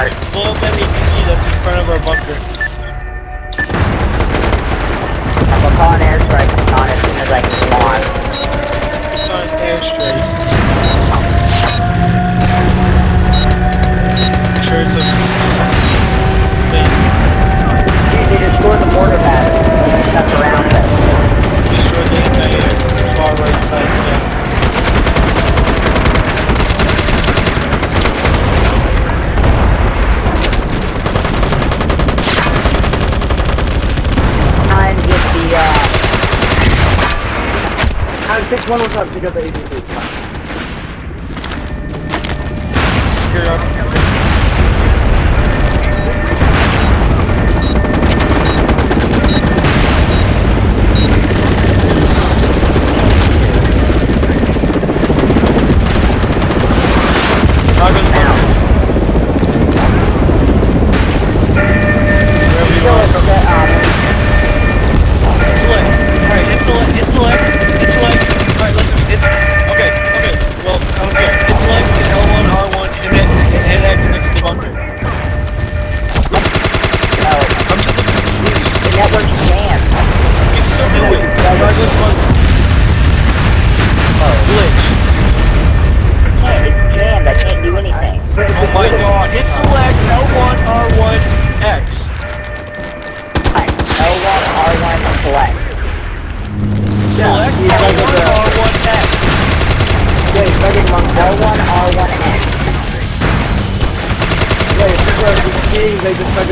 Alright. Blow up any thingy that's in front of our bunker. I'm gonna call an airstrike on as soon as I can spawn. It's on airstrike. Sure it's a thing. You need to destroy the mortar battery. You can stuck around it. Destroy the anti-air. Far right side, yeah. Try and get the, uh, Six one what's up, pick up the APC.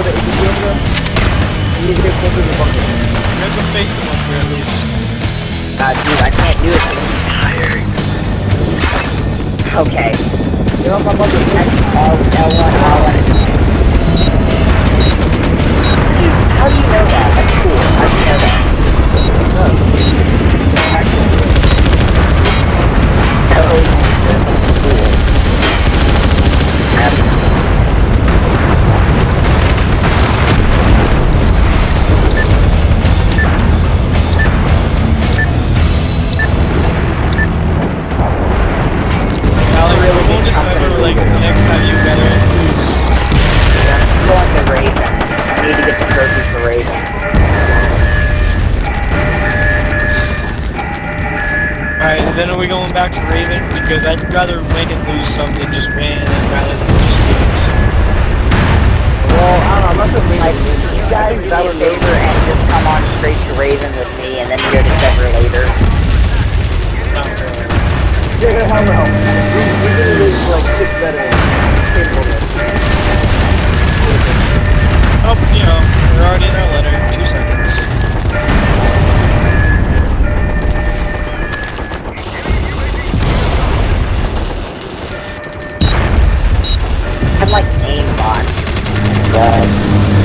They just target the APC over there. You need to get closer to the bunker. There's a face the bunker at least. Uh, dude, I can't do it. Okay. Get off my bunker, X, please. L, L1, R1, Dude, how do you know that? That's cool. How do you know that? This is and lose some than just win and rather than just lose. Well, I don't know, I'm not sure if Like, you guys do me a favor and just come on straight to Raven with me, and then we go to SVER later. Not really. Yeah, yeah, hell no. We, we didn't lose like six veterans. Capable of it. Oh, you know, we're already in our letter. Two seconds. But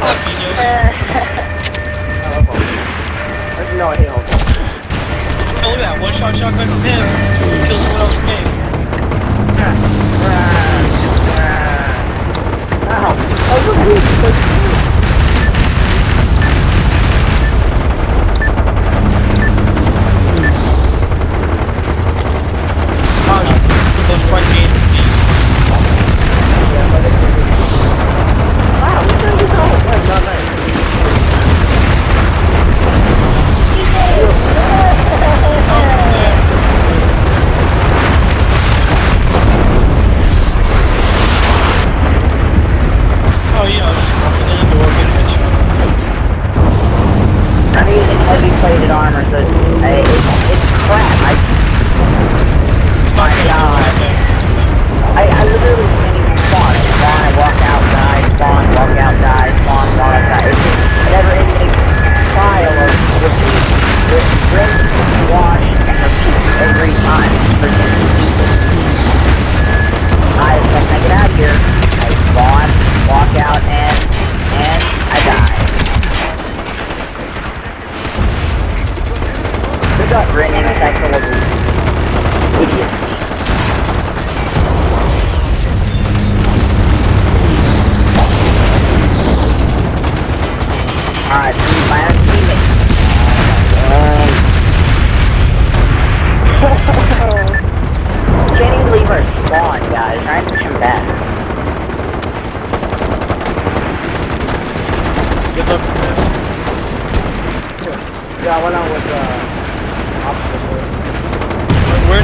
ครับผมแล้วนอนที่ของผม Know that one shot shotgun from him kills someone else from me. อ่าอ่าอ้าวเขาก็คือ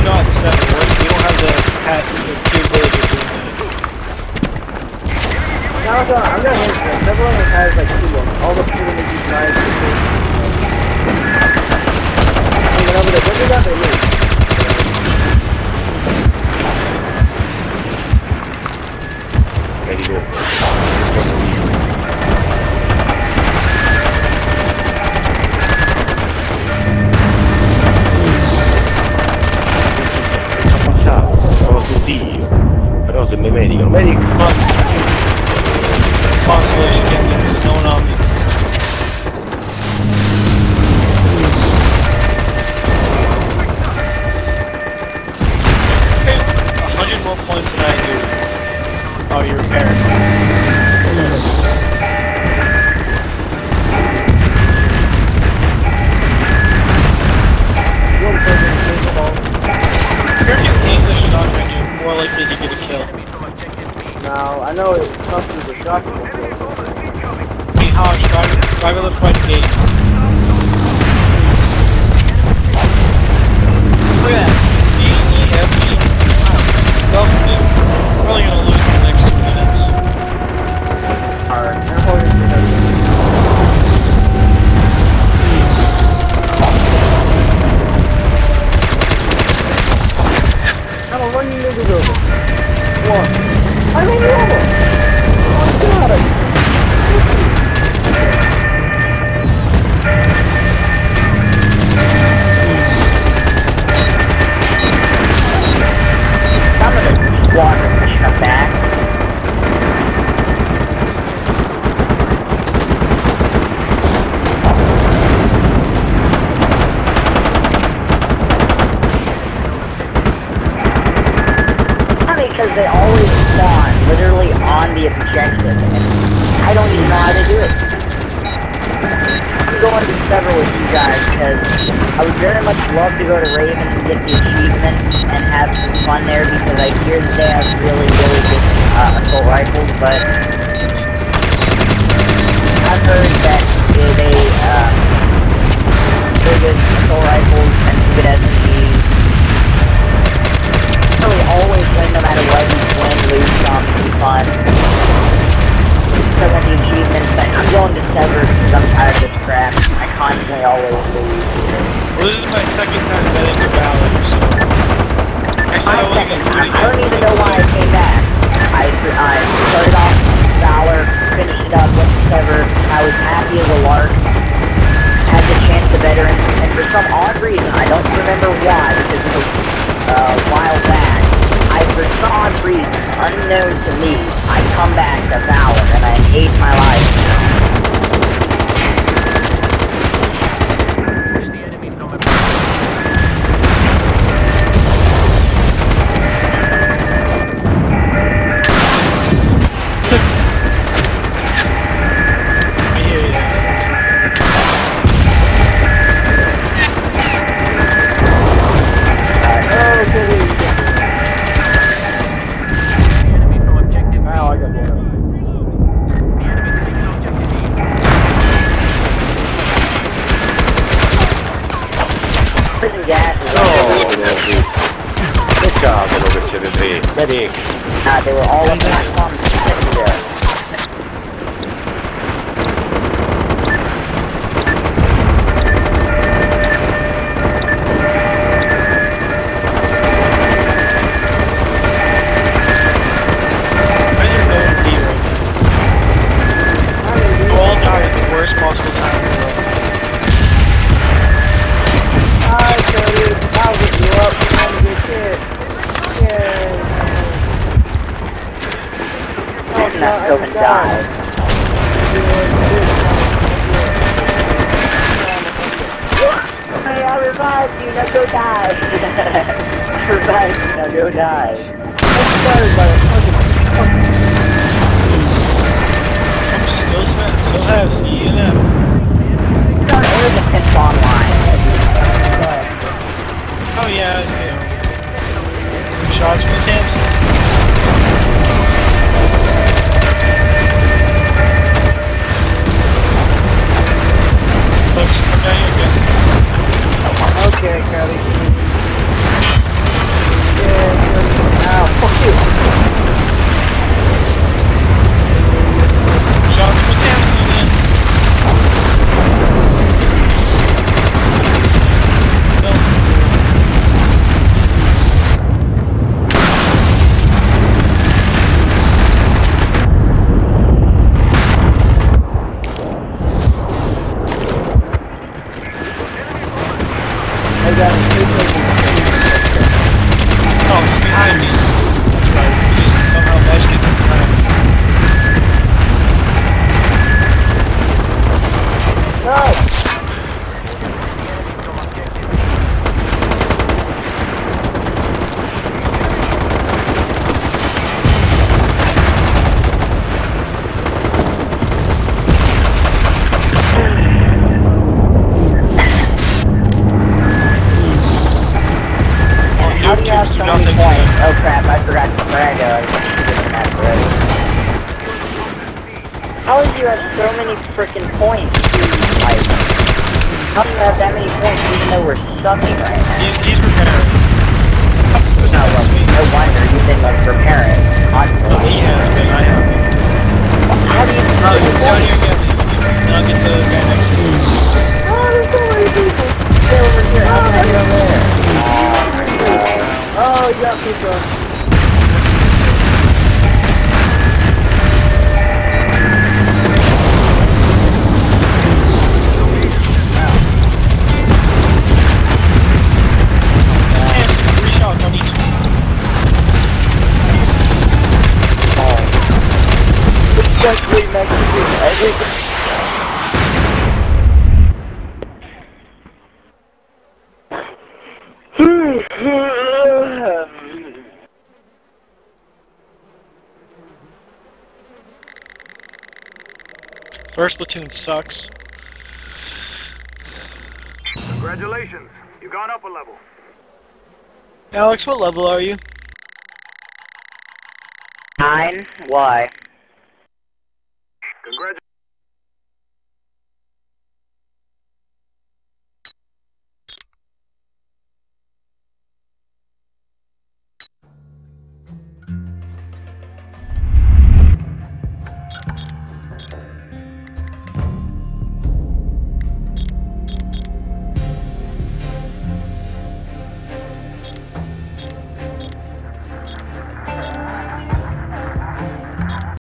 not seven. We're, we don't have the, pat- the capability of doing that. Now uh, I'm gonna, I'm gonna hit this. Everyone has like two of them. All the people that you try to do. And whenever they do that, they lose. Ready to know it comes with the shotgun. Hey, Hodge, drive, drive the front gate. Look at that. E, E, F, E. Wow. Well, we're probably gonna lose in the next two minutes. Alright, I would very much love to go to Raven and get the achievement and have some fun there because I hear that they have really, really good uh, assault rifles, but I've heard that they, they uh, really good assault rifles and good SMGs really always win no matter what. You win, lose, some, be fun. Want the achievements, but I'm going to SVER because I'm tired of this crap. I constantly always lose. Well, this is my second time betting the Valor, so... Prison gas is No, no, sì. Peccato che siete tre. Medic. Uh, they were all up platform sitting there. I just forgot to brag, uh, I was doing that already. How do you have so many freaking points, dude? Like, how do you have that many points even though we're sucking right now? He's, he's repairing. No, well, no wonder you like prepare it. Oh, he has, but I have. How do you Oh, how do you he's down here again. I'll get the guy next to you. First platoon sucks. Congratulations. you got up a level. Alex, what level are you? Nine? Why?